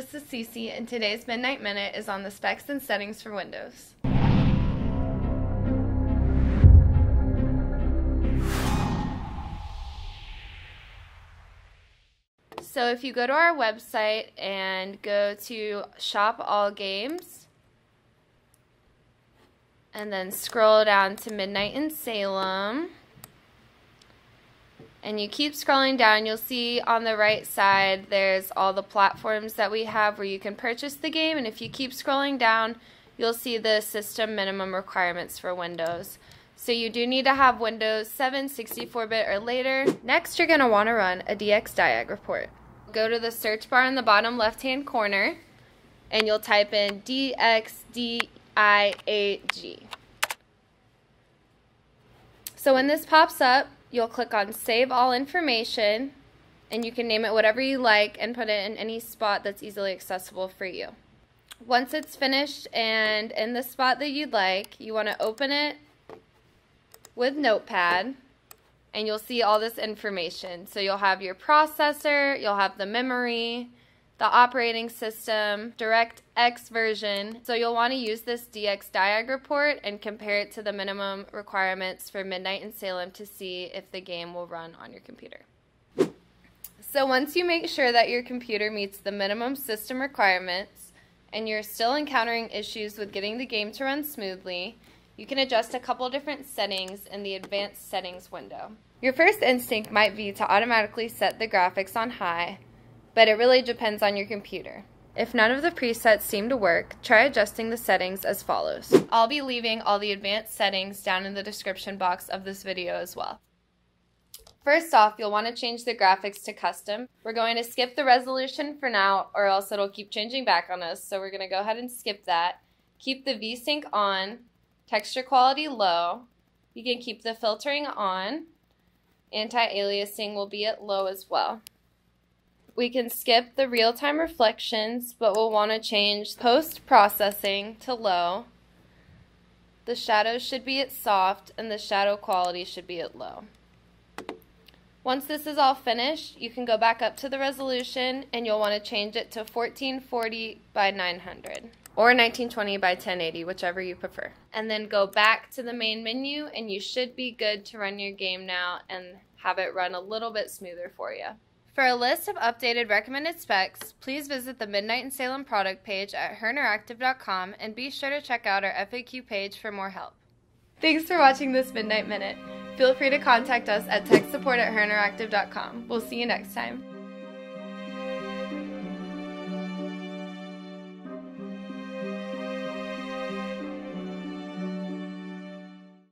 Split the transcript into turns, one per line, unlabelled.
this is Cece, and today's Midnight Minute is on the specs and settings for Windows. So if you go to our website and go to Shop All Games, and then scroll down to Midnight in Salem, and you keep scrolling down, you'll see on the right side there's all the platforms that we have where you can purchase the game. And if you keep scrolling down, you'll see the system minimum requirements for Windows. So you do need to have Windows 7, 64-bit or later. Next, you're going to want to run a DXDiag report. Go to the search bar in the bottom left-hand corner, and you'll type in DXDIAG. So when this pops up, you'll click on Save All Information, and you can name it whatever you like and put it in any spot that's easily accessible for you. Once it's finished and in the spot that you'd like, you want to open it with Notepad, and you'll see all this information. So you'll have your processor, you'll have the memory, the operating system, DirectX version. So you'll want to use this DXDiag report and compare it to the minimum requirements for Midnight in Salem to see if the game will run on your computer. So once you make sure that your computer meets the minimum system requirements and you're still encountering issues with getting the game to run smoothly, you can adjust a couple different settings in the advanced settings window. Your first instinct might be to automatically set the graphics on high but it really depends on your computer. If none of the presets seem to work, try adjusting the settings as follows. I'll be leaving all the advanced settings down in the description box of this video as well. First off, you'll want to change the graphics to custom. We're going to skip the resolution for now or else it'll keep changing back on us, so we're going to go ahead and skip that. Keep the VSync on, texture quality low. You can keep the filtering on. Anti-aliasing will be at low as well. We can skip the real-time reflections, but we'll want to change post-processing to low. The shadows should be at soft, and the shadow quality should be at low. Once this is all finished, you can go back up to the resolution, and you'll want to change it to 1440 by 900 or 1920 by 1080, whichever you prefer. And then go back to the main menu, and you should be good to run your game now and have it run a little bit smoother for you. For a list of updated recommended specs, please visit the Midnight in Salem product page at herinteractive.com and be sure to check out our FAQ page for more help. Thanks for watching this Midnight Minute. Feel free to contact us at techsupport at herinteractive.com. We'll see you next time.